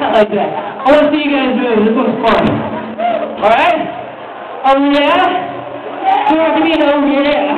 Like that. I want to see you guys doing This one's fun. Alright? Oh yeah? Do So give me an oh yeah.